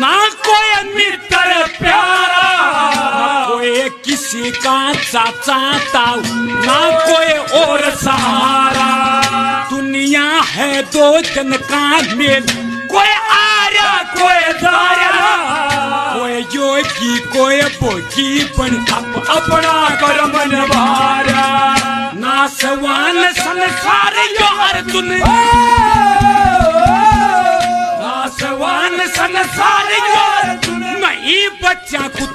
ना कोई मित्र प्यारा ना कोई किसी का चाचा ताऊ ना कोई और सहारा। दुनिया है दो जन का मेल कोई आर्या कोई दारा कोई योगी कोई भोगी बन अप, अपना कर्म निभारा नासवान संसार जो अर्जुन नासवान संसार जो अर्जुन Tiens, coup